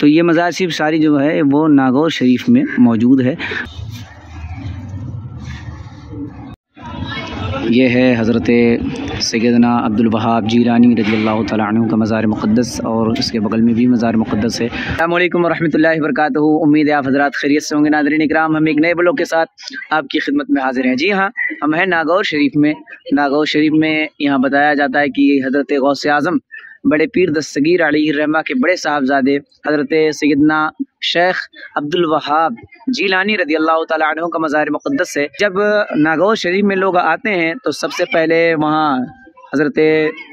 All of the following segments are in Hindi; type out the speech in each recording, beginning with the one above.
तो ये मज़ार शरीफ सारी जो है, वो नागौर शरीफ में मौजूद है। ये है हज़रत सैदना वहाब जीलानी रज़ी अल्लाह तु का मज़ार मुक़दस और इसके बगल में भी मज़ार मुक़दस है। अल्लाम वरहमल वर्क उम्मीद है आप हज़रात खैरियत से होंगे। नादरीन इकराम, हम एक नए ब्लॉग के साथ आपकी खिदमत में हाजिर हैं। जी हाँ हम हैं नागौर शरीफ में। नागौर शरीफ में यहाँ बताया जाता है कि हज़रत गौस आज़म बड़े पीर दस्तगीर रहमा के बड़े साहबजादे, हज़रत सैदना शेख अब्दुल वहाब जीलानी रदी अल्लाह तु का मज़ार मुक़दस है। जब नागौर शरीफ में लोग आते हैं तो सबसे पहले वहाँ हज़रत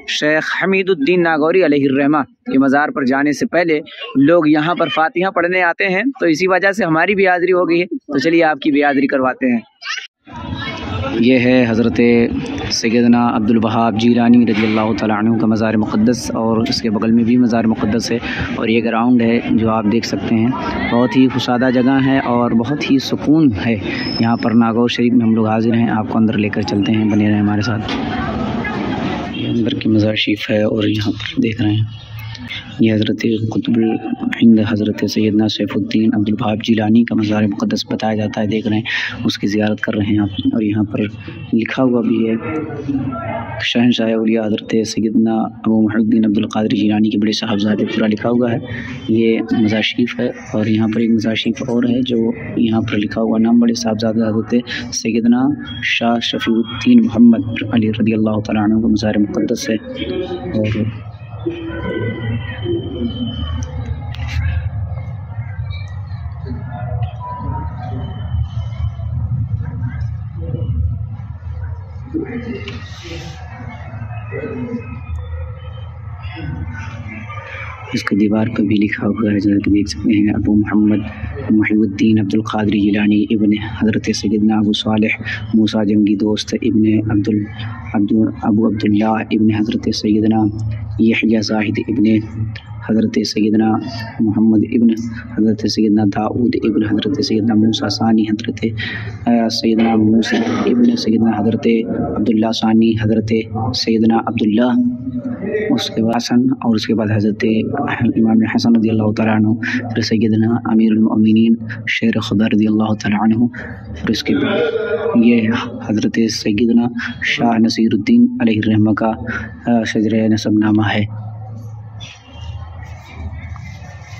शेख हमीदुद्दीन नागौरी रहमा के मज़ार पर जाने से पहले लोग यहाँ पर फातिहा पढ़ने आते हैं। तो इसी वजह से हमारी भी हाज़री हो गई है। तो चलिए आपकी भी हाज़री करवाते हैं। ये है हज़रत सैदना वहाब जीरानी रज़ी अल्लाह तु का मज़ार मुक़दस और इसके बगल में भी मज़ार मुक़दस है और ये ग्राउंड है जो आप देख सकते हैं। बहुत ही खुशादा जगह है और बहुत ही सुकून है। यहाँ पर नागौर शरीफ में हम लोग हाजिर हैं। आपको अंदर लेकर चलते हैं। बने रहें हमारे साथ। ये अंदर की मज़ार शरीफ है और यहाँ पर देख रहे हैं। ये हज़रत कुतुब हज़रत सैदना सैफुद्दीन अब्दुलभाब जिलानी का मज़ार मुक़दस बताया जाता है, देख रहे हैं, उसकी ज़्यारत कर रहे हैं आप। और यहाँ पर लिखा हुआ भी है, शहनशाह उलिया हज़रत सैदना अबू महद्दीन अब्दुल कादिर जिलानी के बड़े साहबजादे पूरा लिखा हुआ है। ये मज़ार शरीफ है और यहाँ पर एक मज़ार शरीफ और है जो यहाँ पर लिखा हुआ नाम बड़े साहबजादे हज़रत सैदना शाह शफ़ीद्दीन मोहम्मद अली रदी अल्लाह तु का मज़ार मुक़दस है। और इसके दीवार पर भी लिखा हुआ है जैसा कि देख सकते हैं अबू मोहम्मद महिउद्दीन अब्दुल कादरी जिलानी इबन हज़रत सैदना अबू सालह, मूसा जंगी दोस्त इबन अब्दुल अब्दुल, अबू अब्दुल्ला इबन हज़रत सैदना यहया जाहिद इबन हज़रत सैदना मोहम्मद इबन हज़रत सैदना दाऊद इबन हज़रत सैदना मूसा सानी हज़रत सैदना मूसा इबन सैदना हज़रत अब्दुल्ला सानी हज़रत सैदना अब्दुल्ला। उसके बाद हसन और उसके बाद हज़रत इमाम हसन रदी अल्लाह तु फिर सैदना अमीरमिन शेर खुदा रदी अल्लाह तु फिर उसके बाद ये हज़रत सैदना शाह नसीरुद्दीन रहमा का शजर नसबनामा है।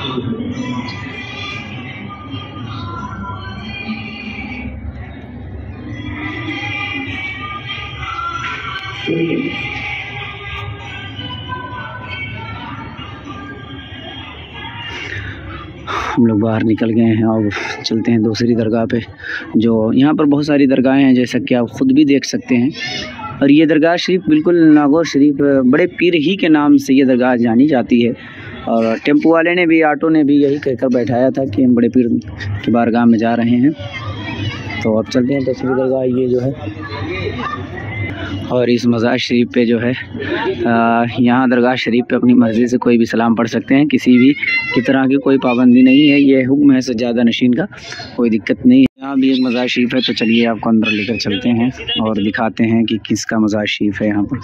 हम लोग बाहर निकल गए हैं और चलते हैं दूसरी दरगाह पे, जो यहाँ पर बहुत सारी दरगाहें हैं, जैसा कि आप ख़ुद भी देख सकते हैं। और ये दरगाह शरीफ, बिल्कुल नागौर शरीफ, बड़े पीर ही के नाम से ये दरगाह जानी जाती है। और टेंपो वाले ने भी, ऑटो ने भी यही कहकर बैठाया था कि हम बड़े पीर की बारगाह में जा रहे हैं। तो अब चलते हैं दूसरी दरगाह ये जो है। और इस मज़ार शरीफ पे जो है यहाँ दरगाह शरीफ पे अपनी मर्ज़ी से कोई भी सलाम पढ़ सकते हैं। किसी भी, की तरह की कोई पाबंदी नहीं है। ये हुक्म है सज्जादा नशीन का, कोई दिक्कत नहीं है। यहाँ भी एक मज़ार शरीफ है तो चलिए आपको अंदर लेकर चलते हैं और दिखाते हैं कि किसका मज़ार शरीफ है यहाँ पर।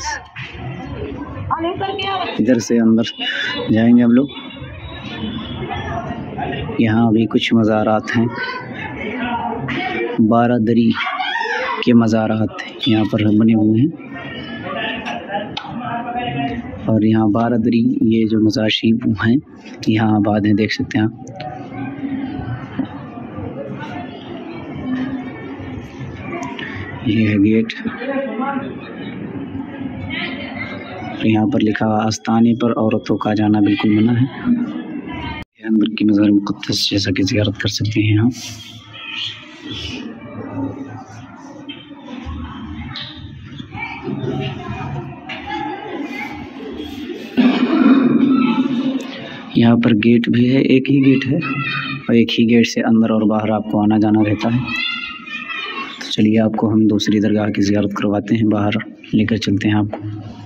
इधर से अंदर जाएँगे हम लोग। यहाँ भी कुछ मज़ारात हैं। बारह दरी के मज़ारात यहाँ पर बने हुए हैं। और यहाँ बारादरी ये जो मज़ार हैं, यहाँ आबाद हैं देख सकते हैं आप। ये है गेट। यहाँ पर लिखा हुआ, आस्थाने पर औरतों का जाना बिल्कुल मना है। अंदर की नज़र मुकदस जैसा कि जियारत कर सकते हैं यहाँ। यहाँ पर गेट भी है, एक ही गेट है और एक ही गेट से अंदर और बाहर आपको आना जाना रहता है। तो चलिए आपको हम दूसरी दरगाह की ज़ियारत करवाते हैं, बाहर लेकर चलते हैं आपको।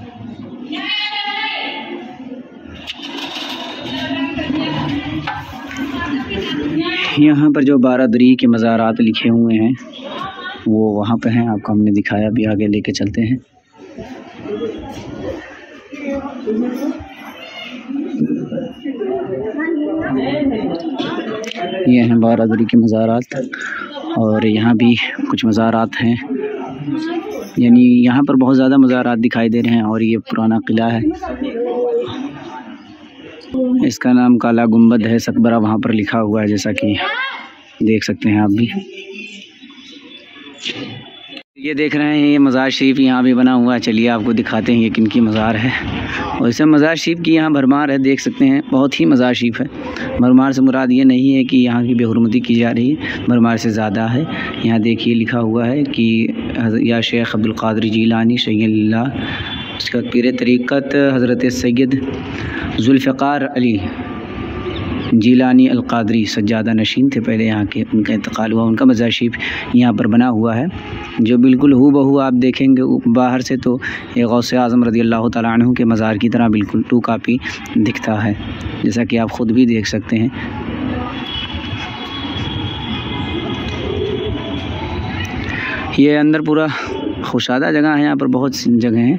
यहाँ पर जो बारह दरी के मज़ारात लिखे हुए हैं, वो वहाँ पे हैं, आपको हमने दिखाया भी आगे लेके चलते हैं। ये हैं बारादरी के मज़ारात, और यहाँ भी कुछ मज़ारात हैं। यानी यहाँ पर बहुत ज़्यादा मज़ारात दिखाई दे रहे हैं, और ये पुराना किला है। इसका नाम काला गुंबद है, सकबरा वहाँ पर लिखा हुआ है, जैसा कि देख सकते हैं आप भी। ये देख रहे हैं, ये मज़ार शरीफ यहाँ भी बना हुआ है। चलिए आपको दिखाते हैं ये किन की मज़ार है। और इसे मज़ार शरीफ की यहाँ भरमार है, देख सकते हैं, बहुत ही मज़ार शरीफ है। भरमार से मुराद ये नहीं है कि यहाँ की बेहरमती की जा रही है, भरमार से ज़्यादा है। यहाँ देखिए लिखा हुआ है कि या शेख अब्दुल्कादर जीलानी शैल्ला उसका पीर तरीक़त हज़रत सैद जुल्फ़ार अली जीलानी अलकादरी सज्जादा नशीन थे पहले यहाँ के, उनका इंतकाल हुआ, उनका मज़ार शरीफ यहाँ पर बना हुआ है, जो बिल्कुल हु बहू आप देखेंगे बाहर से तो ये गौस आज़म रदी अल्लाह तु के मज़ार की तरह बिल्कुल टू कापी दिखता है, जैसा कि आप ख़ुद भी देख सकते हैं। ये अंदर पूरा खुशादा जगह है, यहाँ पर बहुत सी जगह हैं।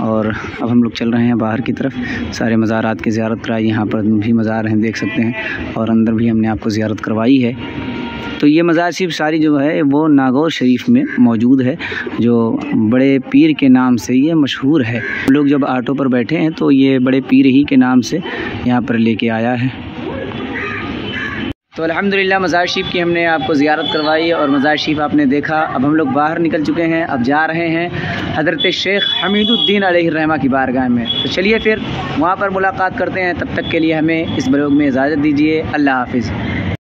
और अब हम लोग चल रहे हैं बाहर की तरफ़। सारे मज़ारात की ज़्यारत कराई, यहाँ पर भी मज़ार हैं, देख सकते हैं। और अंदर भी हमने आपको ज़्यारत करवाई है। तो ये मज़ार शरीफ सारी जो है, वो नागौर शरीफ में मौजूद है, जो बड़े पीर के नाम से ये मशहूर है। लोग जब ऑटो पर बैठे हैं तो ये बड़े पीर ही के नाम से यहाँ पर लेके आया है। तो अल्हम्दुलिल्लाह, मज़ार शरीफ की हमने आपको ज़ियारत करवाई और मज़ार शरीफ आपने देखा। अब हम लोग बाहर निकल चुके हैं, अब जा रहे हैं हज़रत शेख हमीदुद्दीन रहमा की बारगाह में। तो चलिए फिर वहाँ पर मुलाकात करते हैं। तब तक के लिए हमें इस ब्लॉग में इजाज़त दीजिए। अल्लाह हाफिज़।